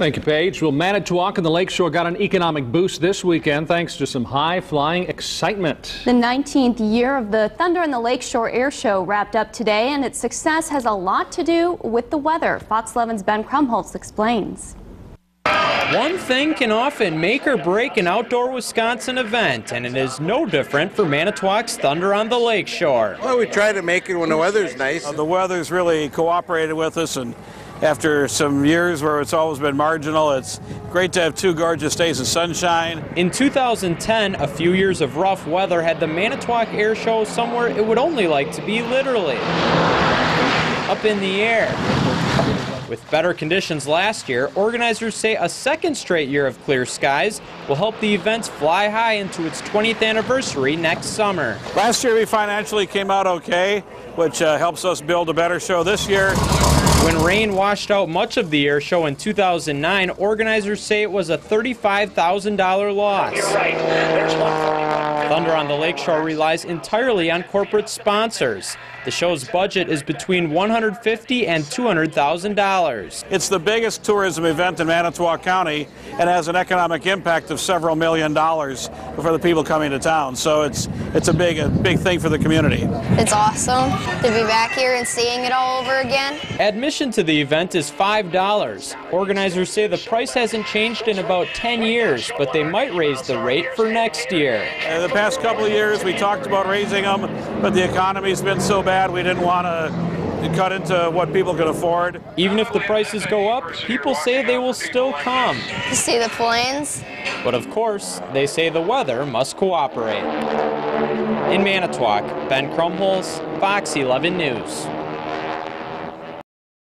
Thank you, Paige. Well, Manitowoc and the Lakeshore got an economic boost this weekend thanks to some high-flying excitement. The 19th year of the Thunder on the Lakeshore Air Show wrapped up today, and its success has a lot to do with the weather. Fox 11's Ben Krumholz explains. One thing can often make or break an outdoor Wisconsin event, and it is no different for Manitowoc's Thunder on the Lakeshore. Well, we try to make it when the weather's nice. Uh, the weather's really cooperated with us, and after some years where it's always been marginal, it's great to have two gorgeous days of sunshine. In 2010, a few years of rough weather had the Manitowoc Air Show somewhere it would only like to be literally up in the air. With better conditions last year, organizers say a second straight year of clear skies will help the events fly high into its 20th anniversary next summer. Last year we financially came out okay, which uh, helps us build a better show this year. When rain washed out much of the air show in 2009, organizers say it was a $35,000 loss. You're right. There's one Thunder on the Lake Lakeshore relies entirely on corporate sponsors. The show's budget is between 150 and $200,000. It's the biggest tourism event in Manitowoc County and has an economic impact of several million dollars for the people coming to town. So it's it's a big a big thing for the community. It's awesome to be back here and seeing it all over again. Admission to the event is $5. Organizers say the price hasn't changed in about 10 years, but they might raise the rate for next year. Uh, the past couple of years we talked about raising them, but the economy's been so bad we didn't want to cut into what people could afford. Even if the prices go up, people say they will still come. To see the planes. But of course, they say the weather must cooperate. In Manitowoc, Ben Krumholz, Fox 11 News.